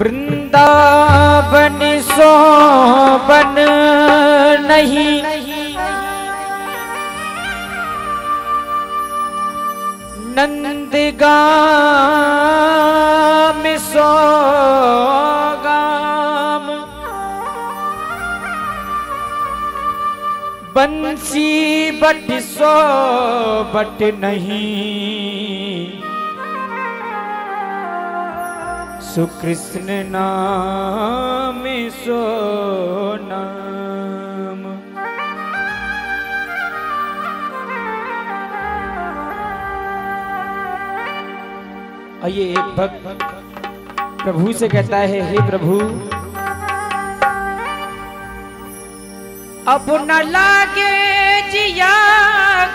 वृंदावन सोबन नहीं। नंदगाम सोगाम। बंसी बट सो बट नहीं। सुकृष्ण नाम सो नाम। आइए एक भक्त प्रभु से कहता है, हे प्रभु अब न लागे जिया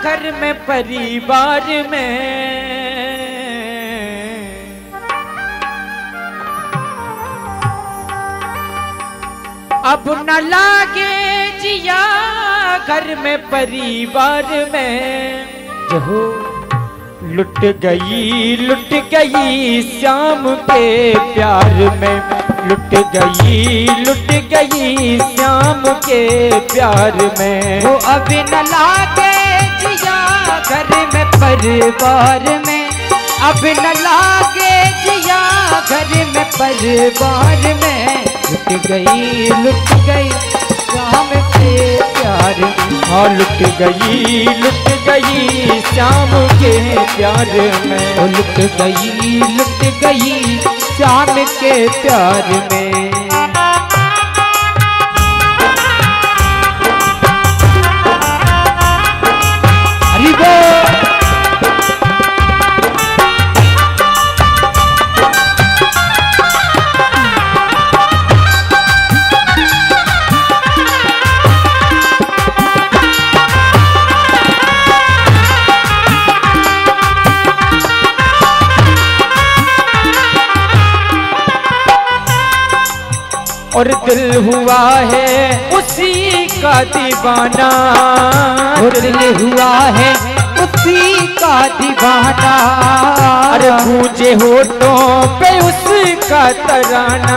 घर में परिवार में अब न लागे जिया घर में परिवार में। जहो लुट गई लुट गई श्याम के प्यार में। लुट गई लुट गई श्याम के प्यार में। वो अब न लागे जिया घर में परिवार में। अब न लागे जिया घर में परिवार में। लुट गई लुट गई शाम के प्यार। में हाँ लुट गई लुट गई शाम के प्यार में। लुट गई लुट गई शाम के प्यार में। और दिल हुआ है उसी का दीवाना। वो दिल हुआ है उसी का दीवाना। अरे पूजे होठों पे उसका तराना।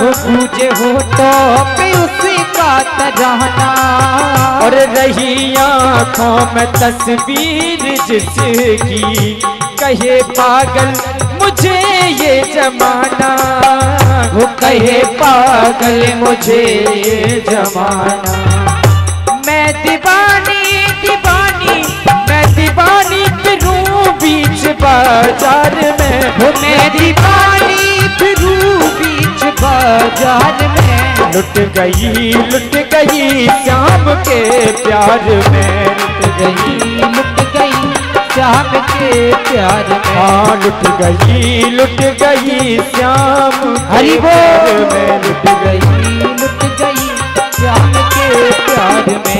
वो पूजे हो तो पे उसी का तराना। और रही आँखों में तस्वीर जिसकी कहे पागल मुझे ये जमाना, वो कहे पागल मुझे ये जमाना। मैं दीवानी दीवानी, मैं दीवानी फिरूं बीच बाज़ार में। मैं दीवानी फिरूं बीच बाज़ार में। लुट गई लुट गई श्याम के प्यार में, लुट गई, लुट श्याम के प्यार में। हाँ लुट गई लुट गई श्याम हरी हरि बोल। में। लुट गई लुट गई श्याम के प्यार में।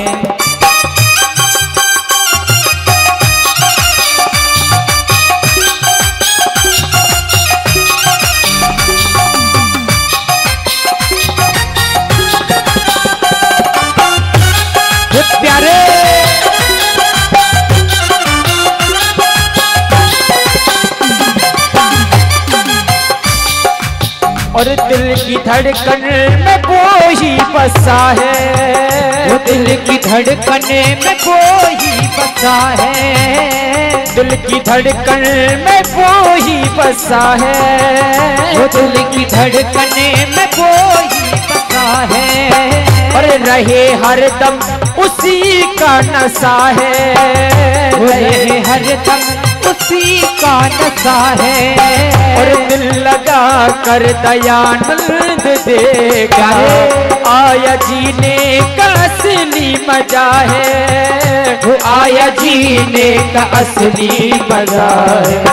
और दिल की धड़कन में कोई बसा है। वो दिल की धड़कने में कोई बसा है। दिल की धड़कन में कोई बसा है। वो दिल की धड़कने में कोई बसा है। और रहे हर दम उसी का नशा है। रहे हर हरदम उसी का नशा है? और दिल लगा कर दयानंद देगा। आया जीने का असली मज़ा है। वो आया जीने का असली मज़ा है।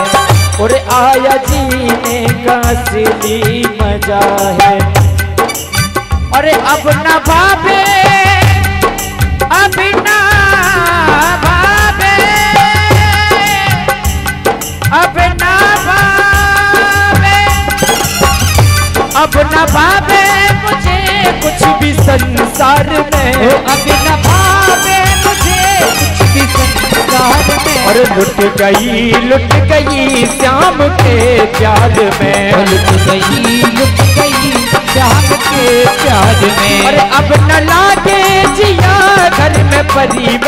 और आया जीने का असली मज़ा है। अरे अब न अब अब न भावे मुझे कुछ भी संसार में। अब न भावे मुझे कुछ भी संसार में। और लुट गई लुट गई श्याम के प्यार में। लुट गई लुट गई श्याम के प्यार में। और अब न लागे जिया घर में परिवार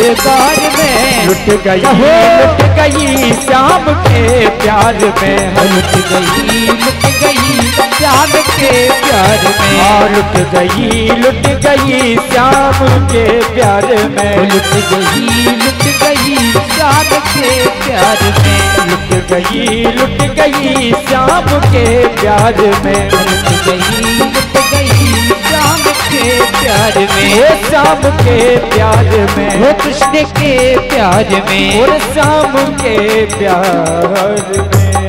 परिवार में लुट गई। लुट गई श्याम के प्यार में। लुट गई। लुट गई श्याम के प्यार में। लुट गई। लुट गई श्याम के प्यार में। लुट गई। लुट गई श्याम के प्यार में। लुट गई। लुट गई श्याम के प्यार में। लुट गई। लुट गई के प्यार में। वो शाम के प्यार में। वो कृष्ण के प्यार में। और शाम के प्यार में।